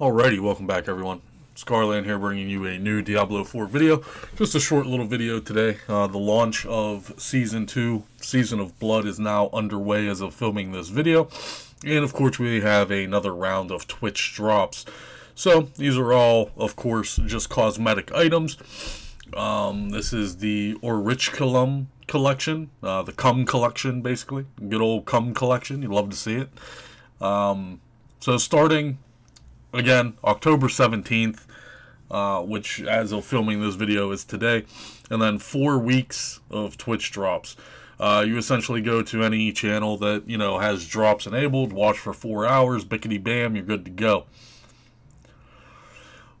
Alrighty, welcome back everyone. Scarland here bringing you a new Diablo 4 video. Just a short little video today. Uh, the launch of Season 2, Season of Blood is now underway as of filming this video. And of course we have another round of Twitch drops. So these are all, of course, just cosmetic items. Um, this is the Orichalcum collection, uh, the Cum collection basically. Good old Cum collection, you'd love to see it. Um, so starting again, October 17th, uh, which as of filming this video is today, and then four weeks of Twitch drops. Uh, you essentially go to any channel that, you know, has drops enabled, watch for four hours, bickety bam, you're good to go.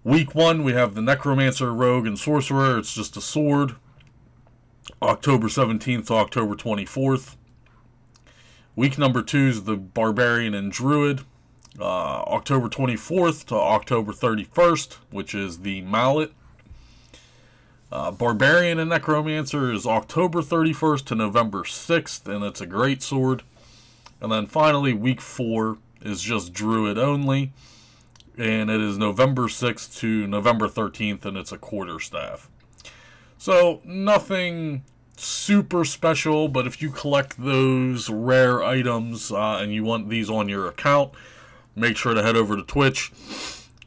Week one, we have the Necromancer, Rogue, and Sorcerer. It's just a sword. October 17th to October 24th. Week number two is the Barbarian and Druid uh, October 24th to October 31st, which is the Mallet. Uh, Barbarian and Necromancer is October 31st to November 6th, and it's a great sword. And then finally, week 4 is just Druid only, and it is November 6th to November 13th, and it's a quarterstaff. So, nothing super special, but if you collect those rare items uh, and you want these on your account, make sure to head over to Twitch.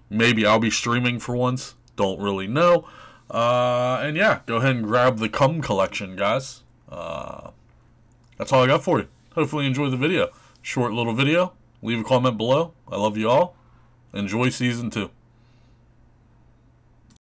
Maybe I'll be streaming for once. Don't really know. Uh, and yeah, go ahead and grab the Cum collection, guys. Uh, that's all I got for you. Hopefully you enjoy the video. Short little video. Leave a comment below. I love you all. Enjoy Season 2.